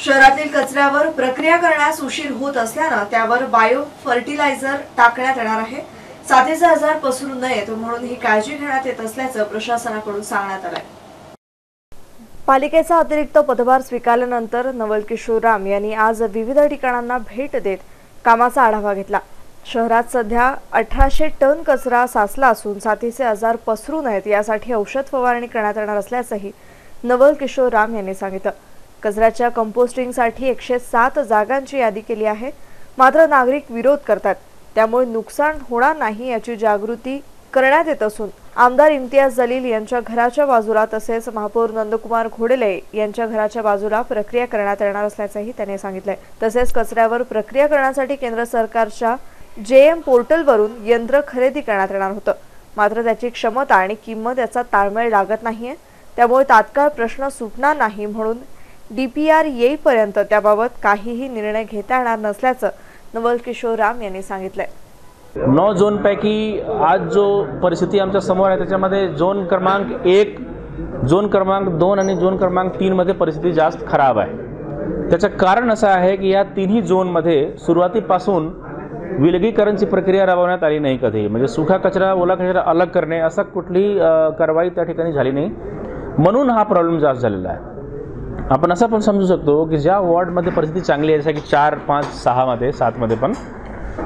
शहरातील कचऱ्यावर प्रक्रिया करण्यास उशीर होत असल्यानं त्यावर बायो फर्टिलायझर टाकण्यात येणार आहे. साथीचे आजार पसरू नयेत म्हणून ही काळजी घेण्यात येत असल्याचं प्रशासनाकडून सांगण्यात आलंय. पालिकेचा अतिरिक्त पदभार स्वीकारल्यानंतर नवल किशोर राम यांनी आज विविध ठिकाणांना भेट देत कामाचा आढावा घेतला. शहरात सध्या अठराशे टन कचरा साचला असून साथीचे आजार पसरू नयेत यासाठी औषध फवारणी करण्यात येणार असल्याचंही नवल किशोर राम यांनी सांगितलं. कचऱ्याच्या कंपोस्टिंगसाठी एकशे सात जागांची यादी केली आहे. मात्र नागरिक विरोध करतात. त्यामुळे नुकसान होणार नाही याची जागृती करण्यात येत असून आमदार इम्तियाज जलील यांच्या घराच्या बाजूला तसेच महापौर नंदकुमार घोडेले यांच्या घराच्या बाजूला प्रक्रिया करण्यात येणार असल्याचंही त्यांनी सांगितलंय. तसेच कचऱ्यावर प्रक्रिया करण्यासाठी केंद्र सरकारच्या जे एम पोर्टलवरून यंत्र खरेदी करण्यात येणार होतं. मात्र त्याची क्षमता आणि किंमत याचा ताळमेळ लागत नाहीये. त्यामुळे तात्काळ प्रश्न सुटणार नाही म्हणून डीपीआर येईपर्यंत त्याबाबत काहीही निर्णय घेता येणार नसल्याचं नवल किशोर राम यांनी सांगितलंय. नऊ झोनपैकी आज जो परिस्थिती आमच्यासमोर आहे त्याच्यामध्ये झोन क्रमांक एक झोन क्रमांक दोन आणि झोन क्रमांक तीनमध्ये परिस्थिती जास्त खराब आहे. त्याचं कारण असं आहे की या तिन्ही झोनमध्ये सुरुवातीपासून विलगीकरणची प्रक्रिया राबवण्यात आली नाही कधी. म्हणजे सुखा कचरा ओला कचरा अलग करणे असं कुठलीही कारवाई त्या ठिकाणी झाली नाही. म्हणून हा प्रॉब्लेम जास्त झालेला आहे. आपण असं पण समजू शकतो की ज्या वॉर्डमध्ये परिस्थिती चांगली आहे जसं की चार पाच सहामध्ये सातमध्ये पण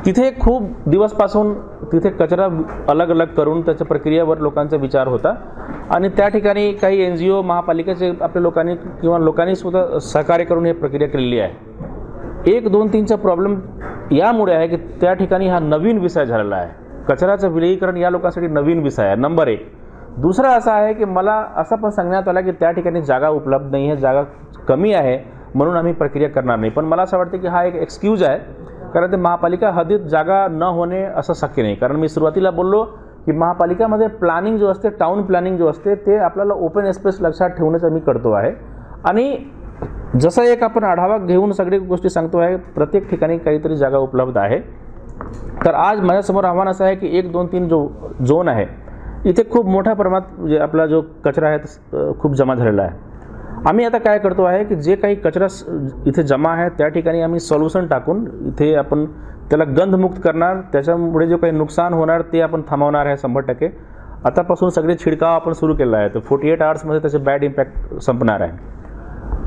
तिथे खूप दिवसपासून तिथे कचरा अलग अलग करून त्याच्या प्रक्रियेवर लोकांचा विचार होता. आणि त्या ठिकाणी काही एन जी ओ महापालिकेचे आपल्या लोकांनी किंवा लोकांनी सुद्धा सहकार्य करून ही प्रक्रिया केलेली आहे. एक दोन तीनचा प्रॉब्लेम यामुळे आहे की त्या ठिकाणी हा नवीन विषय झालेला आहे. कचऱ्याचं विलगीकरण या लोकांसाठी नवीन विषय आहे. नंबर एक. दुसरं असं आहे की मला असं पण सांगण्यात आलं की त्या ठिकाणी जागा उपलब्ध नाही आहे जागा कमी आहे म्हणून आम्ही प्रक्रिया करणार नाही. पण मला असं वाटतं की हा एक एक्सक्यूज आहे कारण ते महापालिका हद्दीत जागा न होणे असं शक्य नाही. कारण मी सुरुवातीला बोललो की महापालिकामध्ये प्लॅनिंग जो असते टाऊन प्लॅनिंग जो असते ते आपल्याला ओपन स्पेस लक्षात ठेवण्याचं मी करतो आहे. आणि जसं एक आपण आढावा घेऊन सगळी गोष्टी सांगतो आहे प्रत्येक ठिकाणी काहीतरी जागा उपलब्ध आहे. तर आज माझ्यासमोर आव्हान असं आहे की एक दोन तीन जो झोन आहे इथे खूप मोठ्या प्रमाणात म्हणजे आपला जो कचरा आहे तो खूप जमा झालेला आहे. आम्ही आता काय करतो आहे की जे काही कचरा स- इथे जमा आहे त्या ठिकाणी आम्ही सोल्युशन टाकून इथे आपण त्याला गंधमुक्त करणार त्याच्यामुळे जे काही नुकसान होणार ते आपण थांबवणार आहे शंभर टक्के. आतापासून सगळे छिडकाव आपण सुरू केला आहे तर फोर्टी एट आवर्समध्ये त्याचे बॅड इम्पॅक्ट संपणार आहे.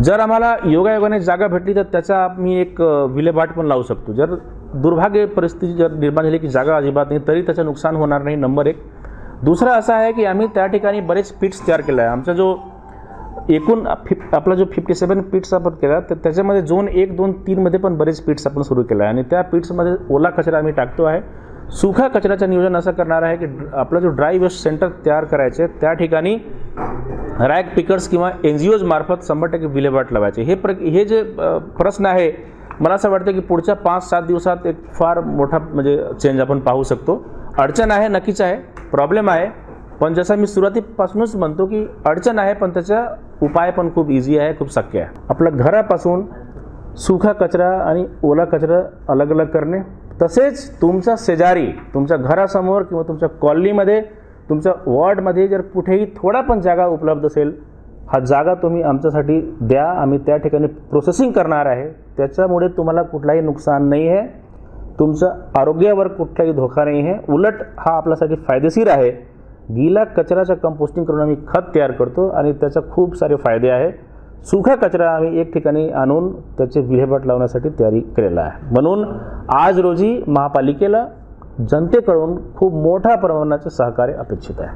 जर आम्हाला योगायोगाने जागा भेटली तर त्याचा आम्ही एक विल्हेवाट पण लावू शकतो. जर दुर्भाग्य परिस्थिती जर निर्माण झाली की जागा अजिबात नाही तरी त्याचं नुकसान होणार नाही नंबर एक. दुसरं असं आहे की आम्ही त्या ठिकाणी बरेच पिट्स तयार केला आहे. आमचा जो एकूण फिफ आपला जो फिफ्टी सेवन पिट्स आपण केला तर त्याच्यामध्ये झोन एक दोन तीनमध्ये पण बरेच पिट्स आपण सुरू केला आहे. आणि त्या पिट्समध्ये ओला कचरा आम्ही टाकतो आहे. सुखा कचऱ्याचं नियोजन असं करणार आहे की आपला जो ड्राय वेस्ट सेंटर तयार करायचे त्या ठिकाणी रॅक पिकर्स किंवा एन जी ओज मार्फत शंभर टक्के विल्हेवाट लावायचे. हे प्र हे जे प्रश्न आहे मला असं वाटतं की पुढच्या पाच सात दिवसात एक फार मोठा म्हणजे चेंज आपण पाहू शकतो. अडचण आहे नक्कीच आहे. प्रॉब्लेम आहे. पण जसं मी सुरुवातीपासूनच म्हणतो की अडचण आहे पण त्याचा उपाय पण खूप इझी आहे खूप शक्य आहे. आपल्या घरापासून सुखा कचरा आणि ओला कचरा अलग अलग करणे. तसेच तुमच्या शेजारी तुमच्या घरासमोर किंवा तुमच्या कॉलनीमध्ये तुमच्या वॉर्डमध्ये जर कुठेही थोडा पण जागा उपलब्ध असेल हा जागा तुम्ही आमच्यासाठी द्या. आम्ही त्या ठिकाणी प्रोसेसिंग करणार आहे. त्याच्यामुळे तुम्हाला कुठलाही नुकसान नाही आहे. तुमचं आरोग्यावर कुठलाही धोका नाही आहे. उलट हा आपल्यासाठी फायदेशीर आहे. गीला कचऱ्याचं कंपोस्टिंग करून आम्ही खत तयार करतो आणि त्याचा खूप सारे फायदे आहे. सुखा कचरा आम्ही एक ठिकाणी आणून त्याचे विल्हेवाट लावण्यासाठी तयारी केलेला आहे. म्हणून आज रोजी महापालिकेला जनतेकडून खूप मोठ्या प्रमाणाचे सहकार्य अपेक्षित आहे.